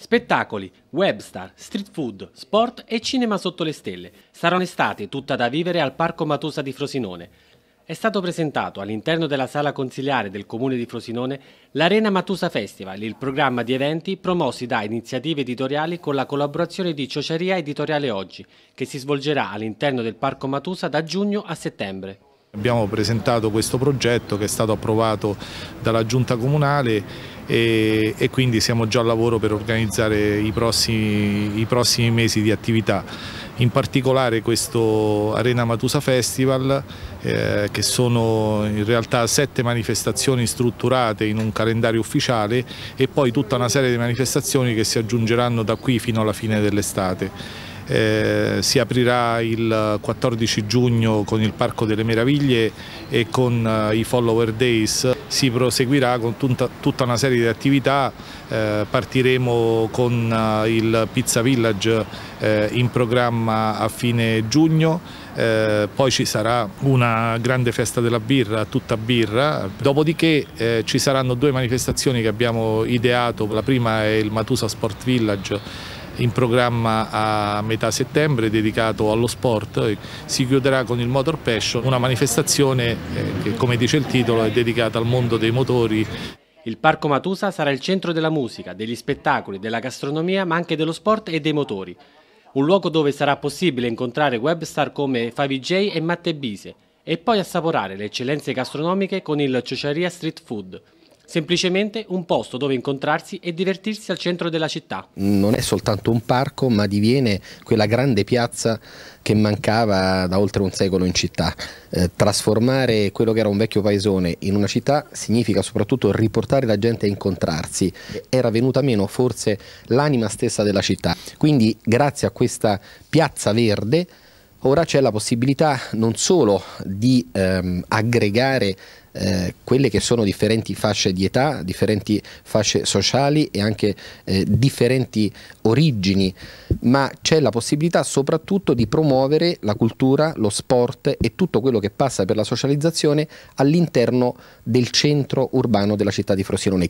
Spettacoli, webstar, street food, sport e cinema sotto le stelle. Sarà un'estate tutta da vivere al Parco Matusa di Frosinone. È stato presentato all'interno della sala consigliare del comune di Frosinone l'Arena Matusa Festival, il programma di eventi promossi da iniziative editoriali con la collaborazione di Ciociaria Editoriale Oggi, che si svolgerà all'interno del Parco Matusa da giugno a settembre. Abbiamo presentato questo progetto che è stato approvato dalla giunta comunale e, e quindi siamo già al lavoro per organizzare i prossimi, i prossimi, mesi di attività. In particolare questo Arena Matusa Festival eh, che sono in realtà sette manifestazioni strutturate in un calendario ufficiale e poi tutta una serie di manifestazioni che si aggiungeranno da qui fino alla fine dell'estate. Eh, si aprirà il 14 giugno con il Parco delle Meraviglie e con eh, i Follower Days. Si proseguirà con tutta, tutta una serie di attività, eh, partiremo con eh, il Pizza Village eh, in programma a fine giugno, poi ci sarà una grande festa della birra, tutta birra, dopodiché ci saranno due manifestazioni che abbiamo ideato, la prima è il Matusa Sport Village in programma a metà settembre dedicato allo sport, si chiuderà con il Motor Passion, una manifestazione eh, che come dice il titolo è dedicata al mondo dei motori. Il Parco Matusa sarà il centro della musica, degli spettacoli, della gastronomia ma anche dello sport e dei motori. Un luogo dove sarà possibile incontrare webstar come Favi J e Matte Bise e poi assaporare le eccellenze gastronomiche con il Ciociaria Street Food semplicemente un posto dove incontrarsi e divertirsi al centro della città. Non è soltanto un parco, ma diviene quella grande piazza che mancava da oltre un secolo in città. Eh, trasformare quello che era un vecchio paesone in una città significa soprattutto riportare la gente a incontrarsi. Era venuta meno forse l'anima stessa della città. Quindi grazie a questa piazza verde Ora c'è la possibilità non solo di ehm, aggregare eh, quelle che sono differenti fasce di età, differenti fasce sociali e anche eh, differenti origini, ma c'è la possibilità soprattutto di promuovere la cultura, lo sport e tutto quello che passa per la socializzazione all'interno del centro urbano della città di Frosinone.